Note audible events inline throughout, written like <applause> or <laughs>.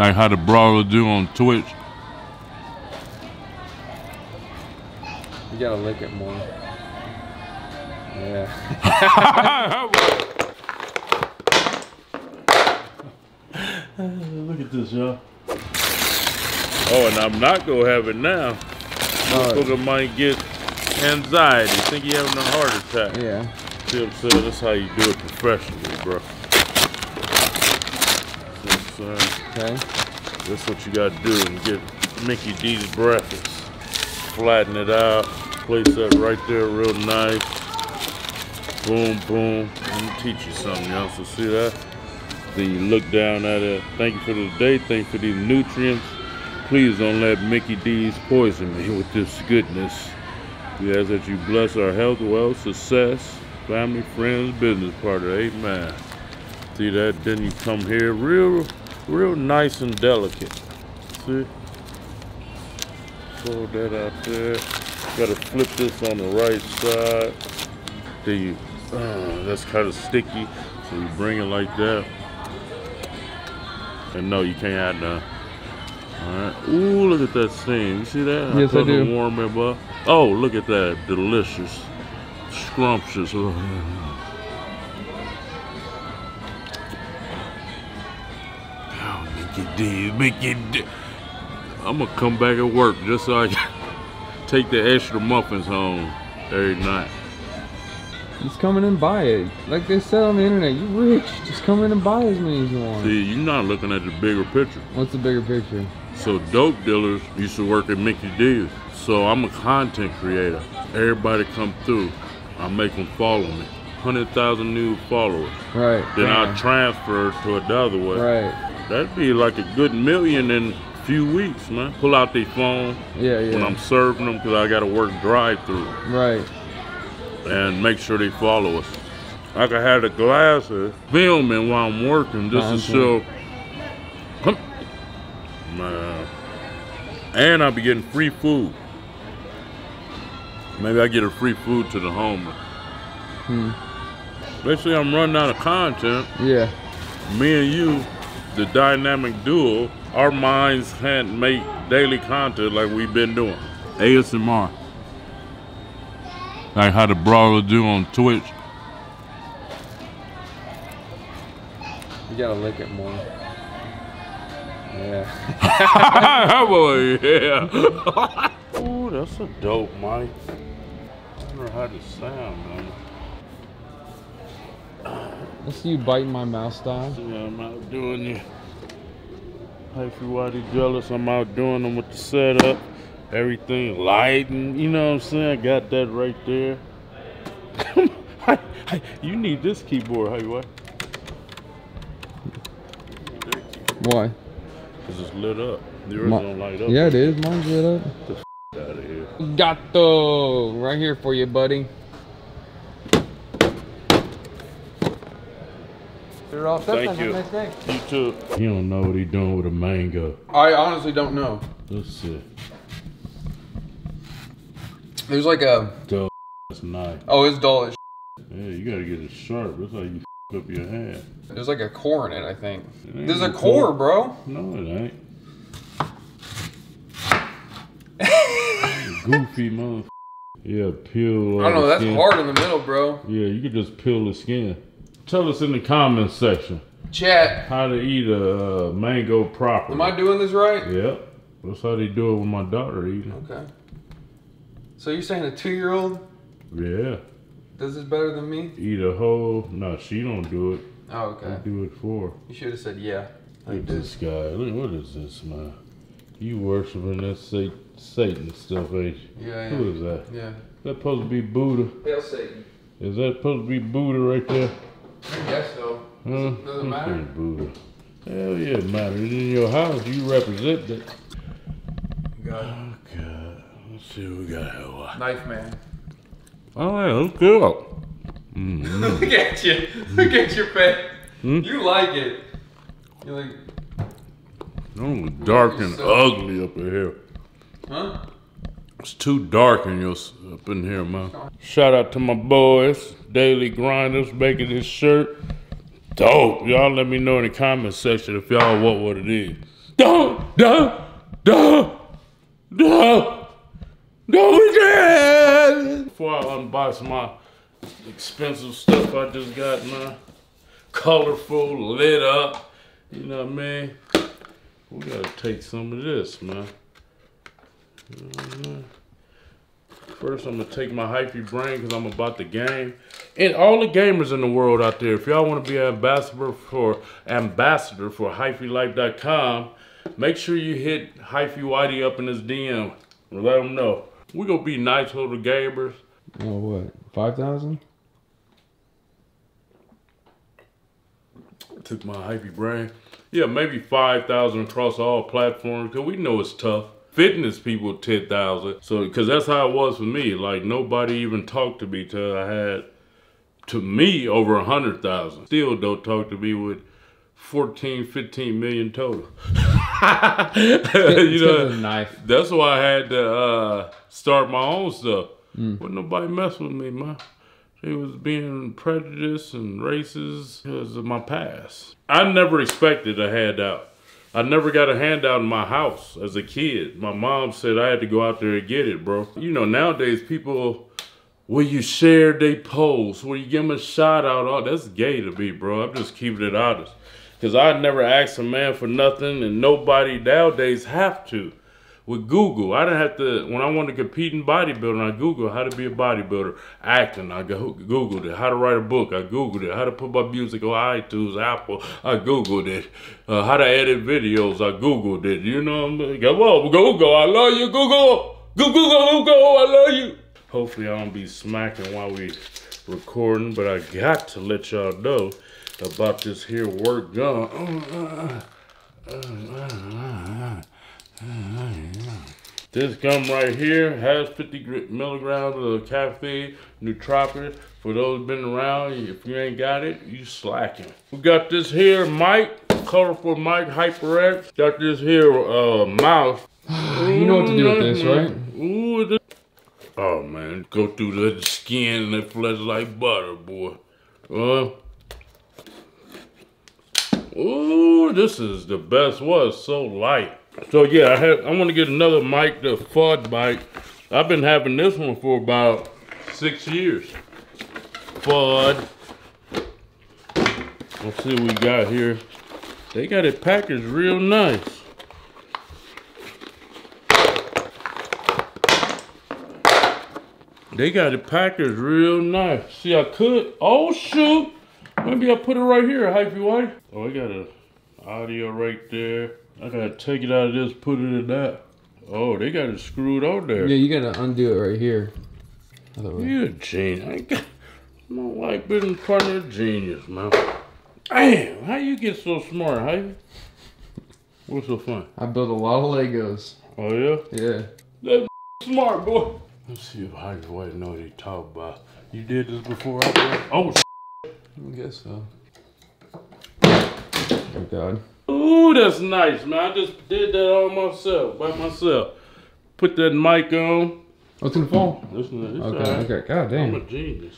Like how the brawler do on Twitch. You gotta lick it more. Yeah. <laughs> Look at this, y'all. Oh, and I'm not gonna have it now. Motherfucker might get anxiety. Think he having a heart attack. yeah. See what I'm saying? That's how you do it professionally, bro. Okay. That's what you gotta do and get Mickey D's breakfast. Flatten it out. Place that right there real nice. Boom, boom. Let me teach you something, y'all. So see that? Then you look down at it. Thank you for the day. Thank you for these nutrients. Please don't let Mickey D's poison me with this goodness. We ask that you bless our health, wealth, success, family, friends, business partner. Amen. See that? Then you come here real, real nice and delicate. See? Fold that out there. Gotta flip this on the right side. Then you, uh, that's kind of sticky. So you bring it like that. And no, you can't add none. Alright. Ooh, look at that steam. You see that? Yes, I told do. Warm it up. Oh, look at that. Delicious. Scrumptious. <laughs> Oh, Oh, Mickey D, Mickey D. I'm gonna come back at work just so I can <laughs> take the extra muffins home every night. Just come in and buy it. Like they said on the internet, you rich. Just come in and buy as many as you want. See, you're not looking at the bigger picture. What's the bigger picture? So dope dealers used to work at Mickey D's. So I'm a content creator. Everybody come through. I make them follow me. 100,000 new followers. Right. Then I transfer to another way. Right. That'd be like a good million in a few weeks, man. Pull out their phone Yeah, yeah. when I'm serving them because I got to work drive through Right. and make sure they follow us. I can have the glasses filming while I'm working just to show. Come, man. And I'll be getting free food. Maybe I get a free food to the homeless. Hmm. Say I'm running out of content. Yeah. Me and you, the dynamic duo, our minds can't make daily content like we've been doing. ASMR. Like how the brawler do on Twitch. You gotta lick it more. Yeah. Boy, <laughs> oh, yeah. Ooh, that's a dope mic. I wonder how this sound, man. I see you biting my mouse down. Yeah, I'm out doing you. Hey, for Whitey jealous, I'm out doing them with the setup. Everything lighting, you know what I'm saying? I got that right there. <laughs> You need this keyboard, hey, what? Why? Because it's lit up. Yours Mi- don't light up. Yeah, it is. Mine's lit up. Out of here. Gato! Right here for you, buddy. You're all set Thank then. you. Have a nice day. You too. He don't know what he doing with a mango. I honestly don't know. Let's see. There's like a. Dope. That's nice. Oh, it's dull as Yeah, you gotta get it sharp. That's how you f up your hand. There's like a core in it, I think. It There's a core, core. bro. No, it ain't. <laughs> Goofy mother. Yeah, peel. I don't know. the That's skin. hard in the middle, bro. Yeah, you could just peel the skin. Tell us in the comments section Chat. how to eat a uh, mango properly. Am I doing this right? Yep. That's how they do it with my daughter eating. Okay. So you're saying a two-year-old Yeah. does this better than me? Eat a whole. No, she don't do it. Oh, I okay. do it for. You should have said yeah. Look at this. guy. Look, what is this, man? You worshiping that Satan, Satan stuff, ain't you? Yeah, Who yeah. is that? Yeah. That supposed to be Buddha. Hail Satan. Is that supposed to be Buddha right there? I guess so. Does it, does it matter? Hell yeah, it matters. In your house, you represent it. God. Oh, God. Let's see what we got here. Knife man. Oh, yeah, let's <laughs> go. Mm-hmm. Look at you. Look at your face. Hmm? You like it. You're like, Oh, dark and So- ugly up in here. huh? It's too dark in your up in here, man. Shout out to my boys, Daily Grinders, making this shirt. Dope. Y'all let me know in the comment section if y'all want what it is. Don't, don't, don't, don't, don't again. Before I unbox my expensive stuff I just got, man, colorful, lit up, you know what I mean? We gotta take some of this, man. Mhm. First, I'm gonna take my hyphy brain because I'm about the game. And all the gamers in the world out there, if y'all want to be an ambassador for ambassador for hyphylife.com, make sure you hit Hyphy Whitey up in his DM and let him know. We gonna be nice little gamers. Oh, what? 5,000? Took my hyphy brain. Yeah, maybe 5,000 across all platforms because we know it's tough. Fitness people 10,000. So, because that's how it was for me. Like, nobody even talked to me till I had, to me, over 100,000. Still don't talk to me with 14, 15 million total. <laughs> you know, knife. that's why I had to uh, start my own stuff. But nobody mess with me, man. They was being prejudiced and racist because of my past. I never expected a handout. I never got a handout in my house as a kid. My mom said I had to go out there and get it, bro. You know, nowadays people, will you share they post? Will you give them a shout out? Oh, that's gay to me, bro. I'm just keeping it honest. Because I never asked a man for nothing, and nobody nowadays have to. With Google, I didn't have to, when I wanted to compete in bodybuilding, I Googled how to be a bodybuilder. Acting, I go- Googled it. How to write a book, I Googled it. How to put my music on iTunes, Apple, I Googled it. Uh, how to edit videos, I Googled it. You know what I mean? Come on, Google, I love you, Google. Google, Google, I love you. Hopefully I don't be smacking while we recording, but I got to let y'all know about this here work gun. Uh, uh, uh, This gum right here has 50 gr- milligrams of caffeine, nootropic. For those been around, if you ain't got it, you slacking. We got this here mic, colorful mic, HyperX. Got this here uh, mouse. <sighs> You know what to do with this, right? Ooh, this. Oh man, go through the skin and the flesh like butter, boy. Uh, ooh, this is the best one. So light. So yeah, I had. I want to get another mic, the Fud mic. I've been having this one for about six years. Fud. Let's see what we got here. They got it packaged real nice. They got it packaged real nice. See, I could. Oh shoot! Maybe I put it right here, Hyphy white. Oh, I got a audio right there. I gotta take it out of this, put it in that. Oh, they got it screwed on there. Yeah, you gotta undo it right here. You a genius. I got, my wife been in front of a genius, man. Damn, how you get so smart, Hyphy? What's so fun? I built a lot of Legos. Oh yeah? Yeah. That <laughs> smart boy. Let's see if Hyper White know what he talk about. You did this before I did? Oh, I guess so. Oh God. Ooh, that's nice, man. I just did that all myself, by myself. Put that mic on. Oh, it's gonna fall. Listen to this. Okay, okay. God damn. I'm a genius.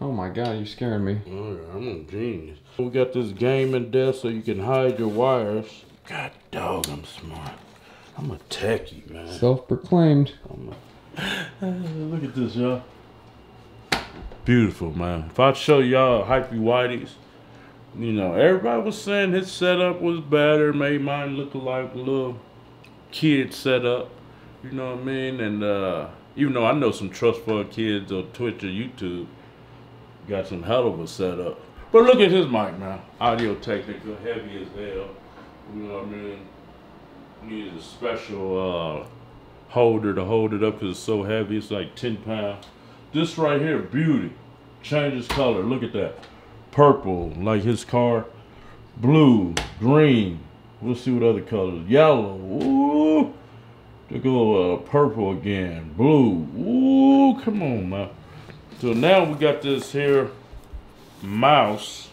Oh my God, you're scaring me. Oh, yeah, I'm a genius. We got this gaming desk so you can hide your wires. God dog, I'm smart. I'm a techie, man. Self-proclaimed. <laughs> Look at this, y'all. Beautiful, man. If I show y'all Hyphy Whitey's, you know, everybody was saying his setup was better, made mine look like a little kid setup. You know what I mean? And uh, even though I know some trustful kids on Twitch or YouTube, got some hell of a setup. But look at his mic, man. Audio Technica, heavy as hell. You know what I mean? Needed a special uh, holder to hold it up because it's so heavy. It's like 10 pounds. This right here, beauty. Changes color. Look at that. Purple, like his car. Blue, green. We'll see what other colors. Yellow. Ooh. To go uh, purple again. Blue. Ooh, come on, man. So now we got this here mouse.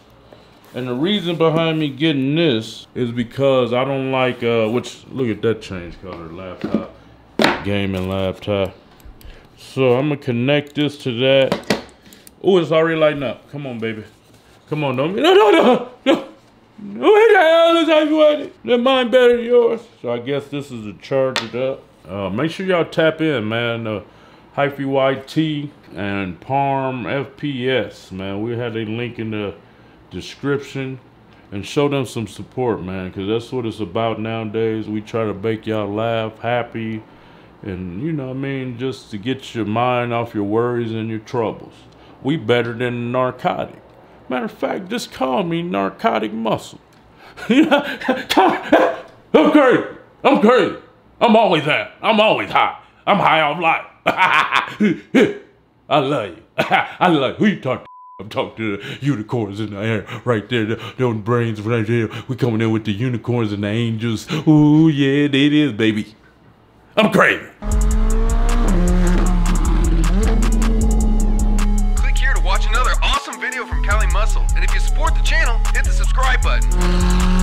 And the reason behind me getting this is because I don't like, uh, which, look at that change color laptop. Gaming laptop. So I'm gonna connect this to that. Oh, it's already lighting up. Come on, baby. Come on, don't no, no, no, no. Who the hell is everybody? Their mind better than yours. So I guess this is a charge it up. Uh, make sure y'all tap in, man. Uh, Hyphy YT and Parm FPS, man. We had a link in the description and show them some support, man, because that's what it's about nowadays. We try to make y'all laugh, happy, and you know what I mean, just to get your mind off your worries and your troubles. We better than narcotic. Matter of fact, just call me narcotic muscle. <laughs> <laughs> I'm crazy. I'm crazy. I'm always that. I'm always high. I'm high off life. <laughs> I love you. I love you. Who you talk to? I'm talking to the unicorns in the air right there. Those brains right there. We coming in with the unicorns and the angels. Ooh, yeah, it is, baby. I'm crazy. And if you support the channel, hit the subscribe button.